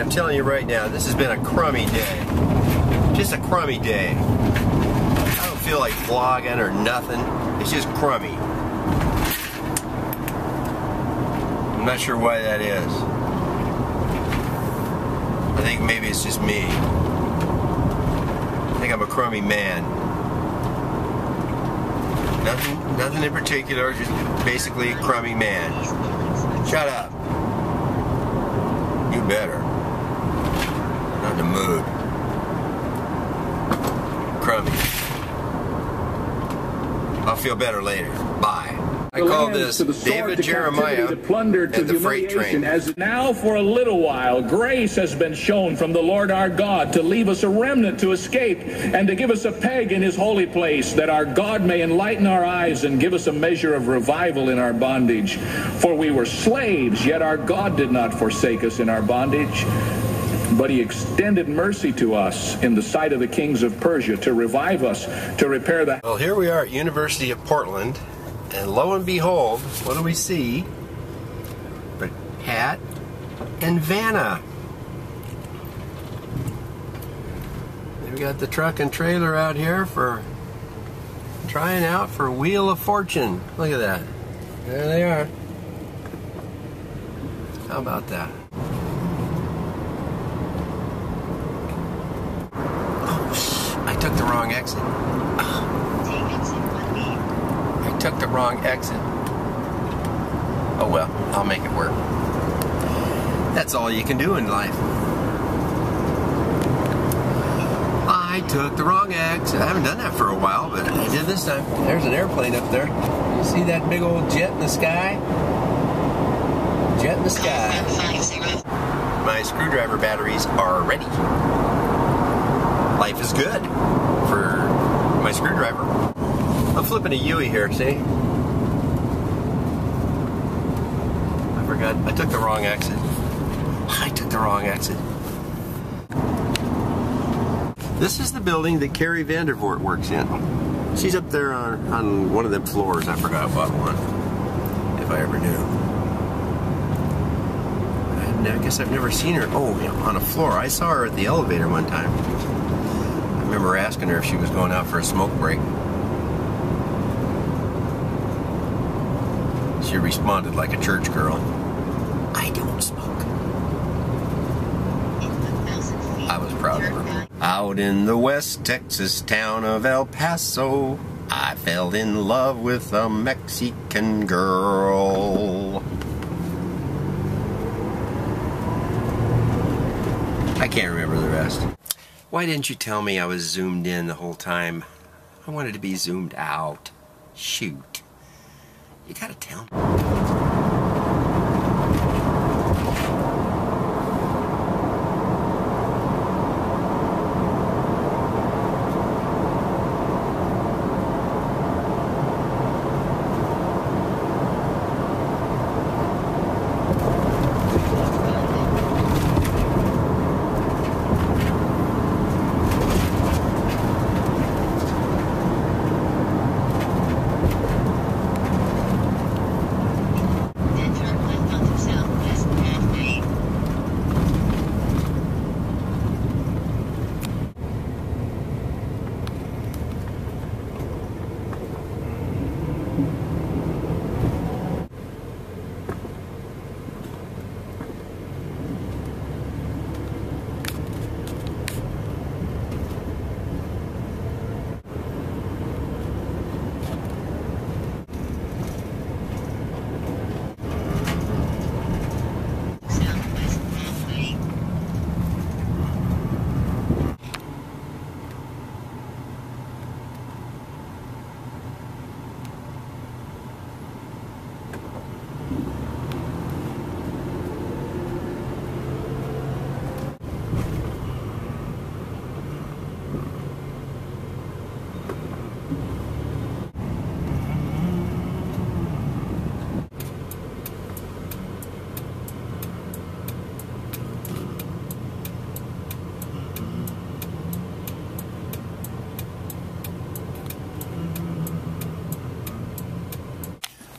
I'm telling you right now, this has been a crummy day. Just a crummy day. I don't feel like vlogging or nothing. It's just crummy. I'm not sure why that is. I think maybe it's just me. I think I'm a crummy man. Nothing, nothing in particular, just basically a crummy man. Shut up. You better. Not in the mood. Crummy. I'll feel better later. Bye. I call this David Jeremiah to plunder to and the freight train. as now for a little while grace has been shown from the Lord our God to leave us a remnant to escape and to give us a peg in his holy place that our God may enlighten our eyes and give us a measure of revival in our bondage for we were slaves yet our God did not forsake us in our bondage but he extended mercy to us in the sight of the kings of Persia to revive us to repair the Well, here we are at University of Portland, and lo and behold, what do we see? But Pat and Vanna. We got the truck and trailer out here for trying out for Wheel of Fortune. Look at that. There they are. How about that? Oh, sh- I took the wrong exit. I took the wrong exit. Oh well, I'll make it work. That's all you can do in life. I took the wrong exit. I haven't done that for a while, but I did this time. There's an airplane up there. You see that big old jet in the sky? Jet in the sky. My screwdriver batteries are ready. Life is good my screwdriver. I'm flipping a Yui here, see? I forgot. I took the wrong exit. I took the wrong exit. This is the building that Carrie Vandervoort works in. She's up there on, on one of them floors. I forgot what one. If I ever knew. I guess I've never seen her. Oh, on a floor. I saw her at the elevator one time. I remember asking her if she was going out for a smoke break. She responded like a church girl. I don't smoke. I was proud of her. Out in the West Texas town of El Paso, I fell in love with a Mexican girl. I can't remember the rest. Why didn't you tell me I was zoomed in the whole time? I wanted to be zoomed out. Shoot. You gotta tell me.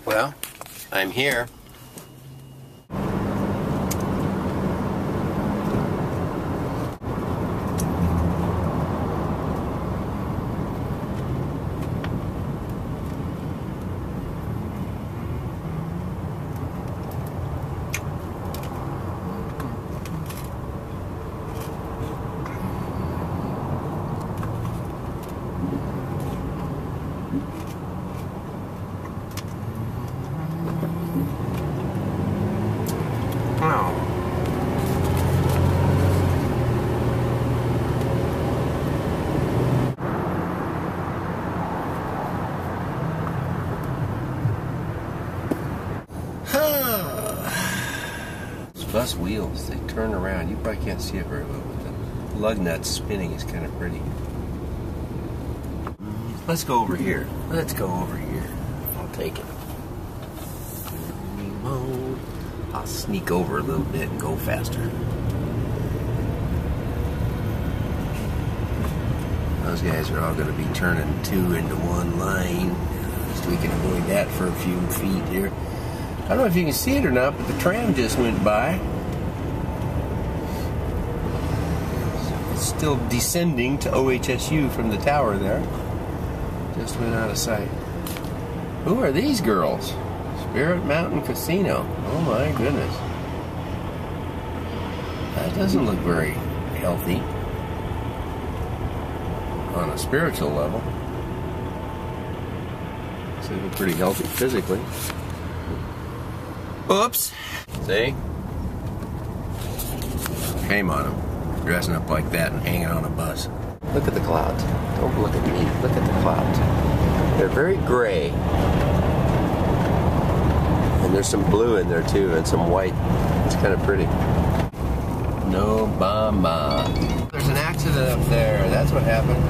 Well, I'm here. Wheels. They turn around. You probably can't see it very well, but the lug nuts spinning is kind of pretty. Let's go over here. Let's go over here. I'll take it. I'll sneak over a little bit and go faster. Those guys are all going to be turning two into one line. So we can avoid that for a few feet here. I don't know if you can see it or not, but the tram just went by. It's still descending to OHSU from the tower there. Just went out of sight. Who are these girls? Spirit Mountain Casino. Oh my goodness. That doesn't look very healthy on a spiritual level. They look pretty healthy physically. Oops. See? Shame on them. Dressing up like that and hanging on a bus. Look at the clouds. Don't look at me. Look at the clouds. They're very gray. And there's some blue in there too, and some white. It's kind of pretty. No bomba. There's an accident up there. That's what happened.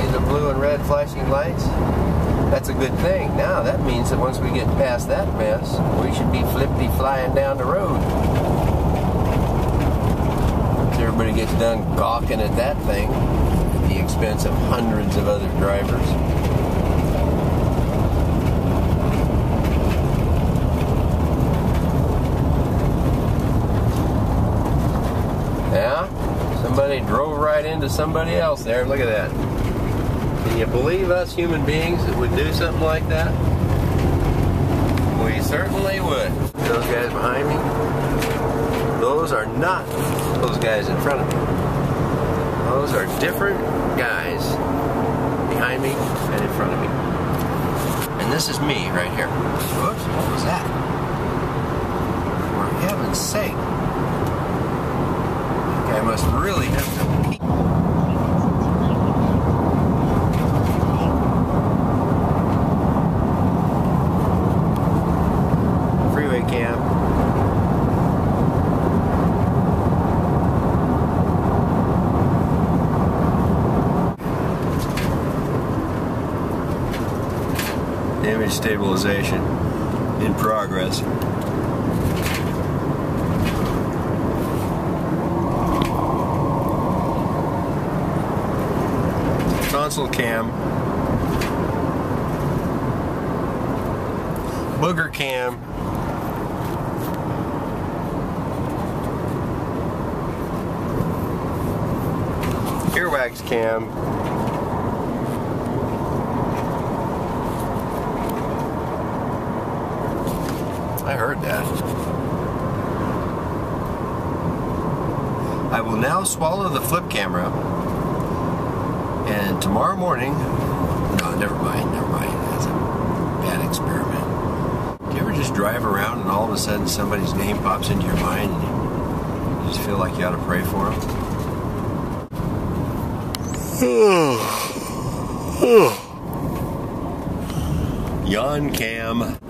See the blue and red flashing lights? That's a good thing. Now that means that once we get past that mess, we should be flippy flying down the road. Once everybody gets done gawking at that thing at the expense of hundreds of other drivers. Yeah, somebody drove right into somebody else there. Look at that. Can you believe us human beings that would do something like that? We certainly would. Those guys behind me, those are not those guys in front of me. Those are different guys behind me and in front of me. And this is me right here. Whoops, what was that? For heaven's sake. Stabilization in progress. console cam, booger cam, earwax cam, I heard that. I will now swallow the flip camera and tomorrow morning, no, never mind, never mind. That's a bad experiment. Do you ever just drive around and all of a sudden somebody's name pops into your mind and you just feel like you ought to pray for them? Hmm. Hmm. Yon Cam.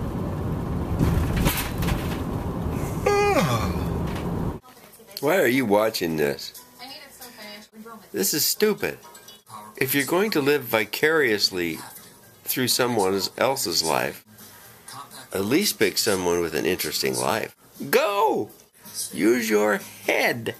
Why are you watching this? This is stupid. If you're going to live vicariously through someone else's life, at least pick someone with an interesting life. Go! Use your head.